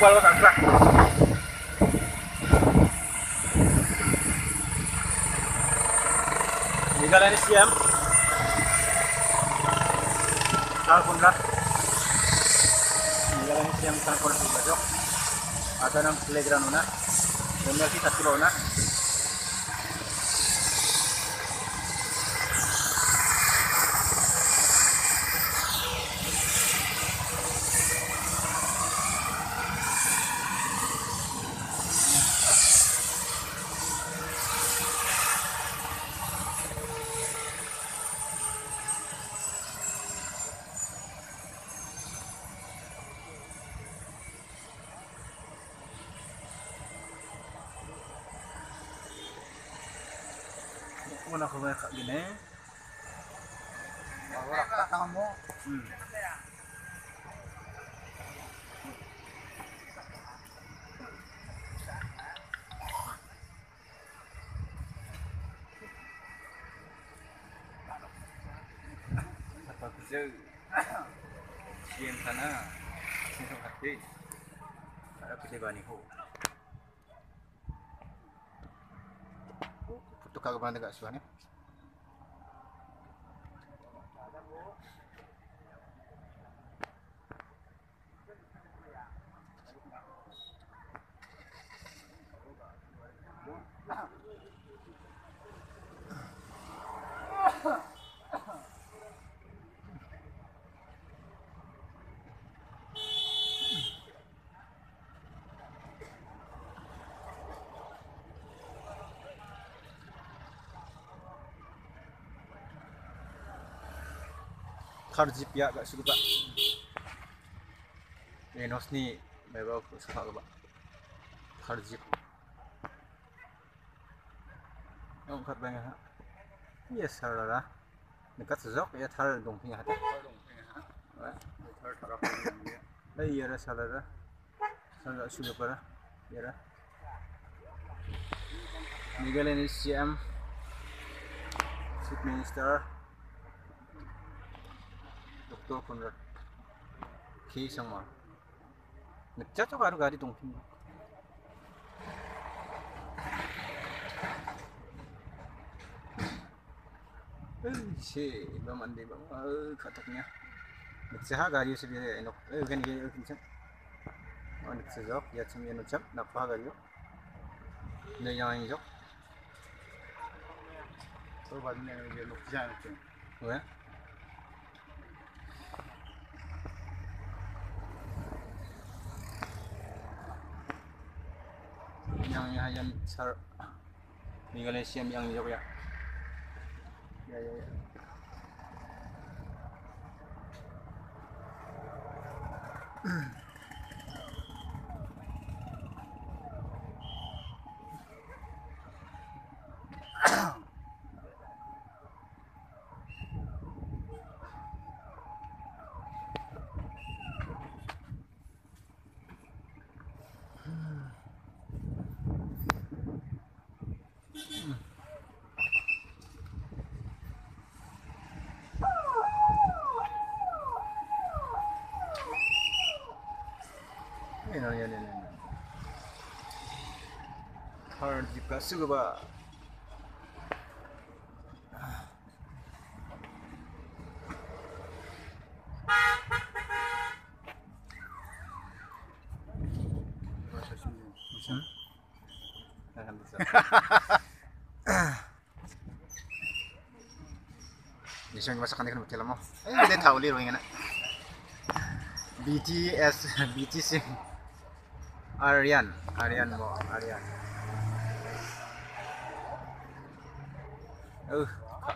bal tak gerak. Tinggal siam. Kalkun lah. Tinggal ini siam kalkun di Ada nang playground una. Kemudian kita satu una. Muna ko ba gini? Wala ka mo. Hmm. Sana, siang hati. Ada pilih bani ho. Puto ka ba naga suwan karjipia gak suka pak Enos ni memang aku suka ke pak karjip Ông khát bang ha. Yes sir là Dekat sejok ya thar dong punya hati Đây giờ ra sao ra Sao ra sudah para Ya ra. Miguel Enes CM Chief Minister. 도코나 키상마 늑자도 가루 가리 동팀 시 만디 봐 카톡냐 늑자 가리 수비 에노 에겐 게 괜찮 어 늑자죠 야침 예노 참 나파 가리요. 내 양이죠 또 받는 게 높지 않았죠 왜? Yang yang sar Siam yang jok ya. Ya ya ya. Yan yan yan yan. Hard jeep ka suga ba? Masa kan betul mo. Eh, hindi tao liro nga na. BTS BTC Aryan Aryan mo Aryan Uh,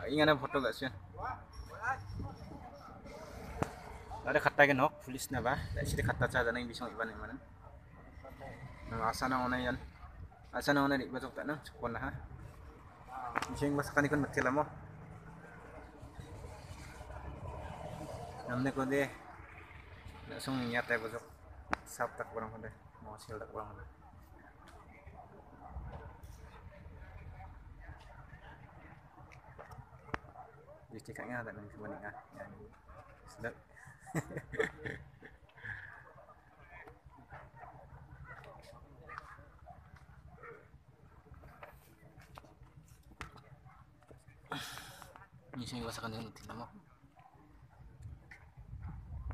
ingat na foto gak sih? Ada kata nok pulis na ba? Sila kata sa na yung bisong iba na manan. Nang asa na una yan. Asa na una di tak na? Sukon na ha. Bising masakan ikon matila mo. Namne ko de langsung nyata besok sab tak kurang pandai mau hasil tak kurang pandai jadi cekaknya ada nang sebening ah ya sedap. Minsan iwasan ka nila, tingnan mo.